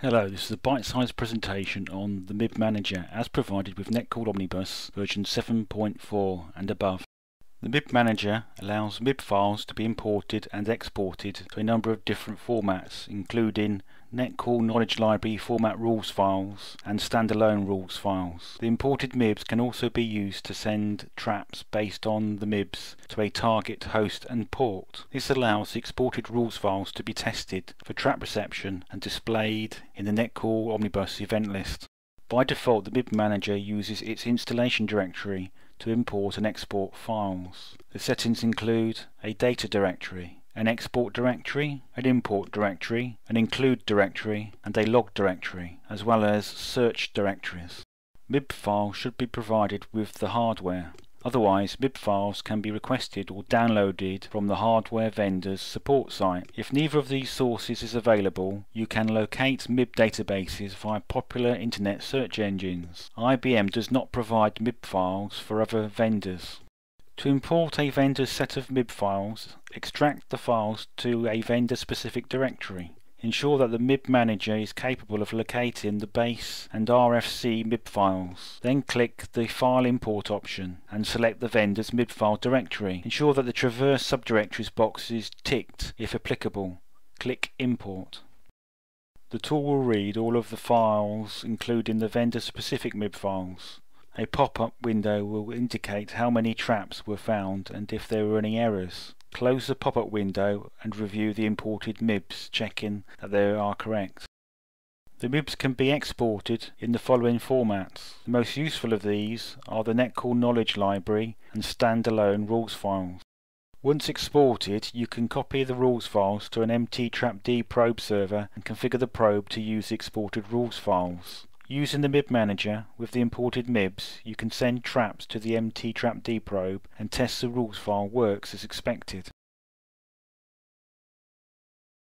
Hello, this is a bite-sized presentation on the MIB Manager as provided with Netcool Omnibus version 7.4 and above. The MIB Manager allows MIB files to be imported and exported to a number of different formats including Netcool Knowledge Library format rules files and standalone rules files. The imported MIBs can also be used to send traps based on the MIBs to a target host and port. This allows the exported rules files to be tested for trap reception and displayed in the Netcool Omnibus event list. By default the MIB Manager uses its installation directory to import and export files. The settings include a data directory, an export directory, an import directory, an include directory, and a log directory, as well as search directories. MIB file should be provided with the hardware. Otherwise, MIB files can be requested or downloaded from the hardware vendor's support site. If neither of these sources is available, you can locate MIB databases via popular internet search engines. IBM does not provide MIB files for other vendors. To import a vendor's set of MIB files, extract the files to a vendor-specific directory. Ensure that the MIB manager is capable of locating the base and RFC MIB files. Then click the File Import option and select the vendor's MIB file directory. Ensure that the Traverse subdirectories box is ticked if applicable. Click Import. The tool will read all of the files including the vendor-specific MIB files. A pop-up window will indicate how many traps were found and if there were any errors. Close the pop-up window and review the imported MIBs, checking that they are correct. The MIBs can be exported in the following formats. The most useful of these are the Netcool Knowledge Library and standalone rules files. Once exported, you can copy the rules files to an MTTrapD probe server and configure the probe to use the exported rules files. Using the MIB Manager with the imported MIBs, you can send traps to the MTTrapD probe and test the rules file works as expected.